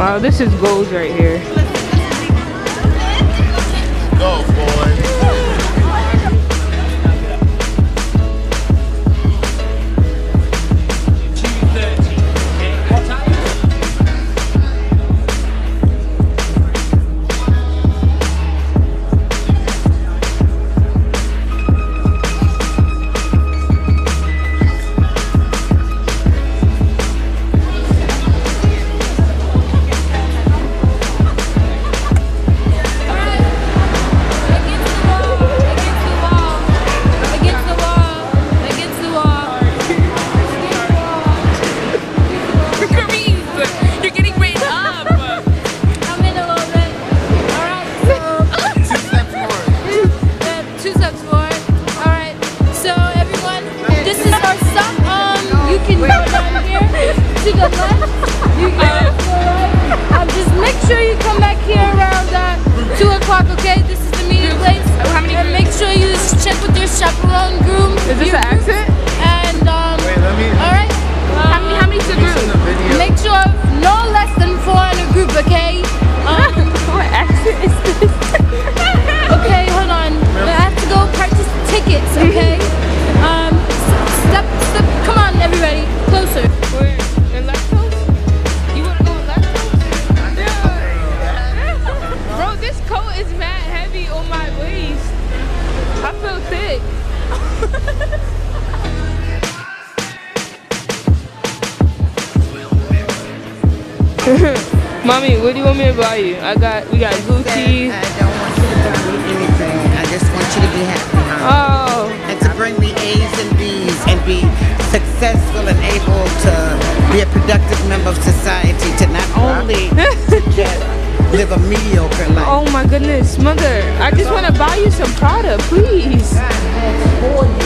Wow, this is goals right here. To the left. You can go to the right. Um just make sure you come back here around uh, two o'clock, okay? This is the meeting place. How many And make sure you check with your chaperone groom. Is this Mommy, what do you want me to buy you? I got, we got Gucci. I don't want you to buy me anything. I just want you to be happy, huh? Oh, And to bring me A's and B's and be successful and able to be a productive member of society to not only live a mediocre life. oh my goodness, mother! I just want to buy you some Prada, please.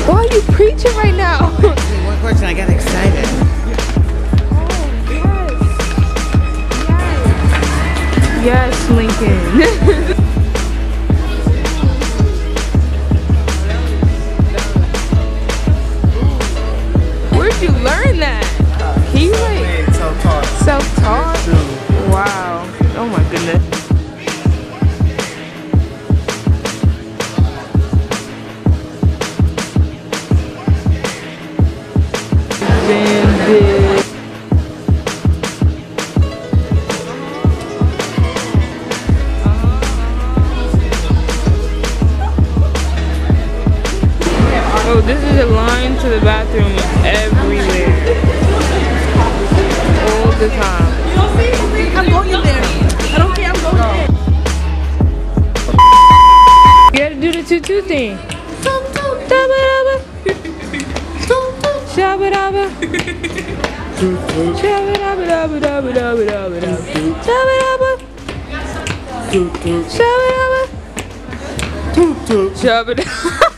Why are you preaching right now? One question, I got excited. Yes, Lincoln. Where'd you learn that? He like self-taught. Wow. Oh my goodness. Been big. This is a line to the bathroom everywhere. All the time. I'm going there. I don't care. I'm going there. You gotta do the tutu thing. Dabba dabba. Shabba dabba. Shabba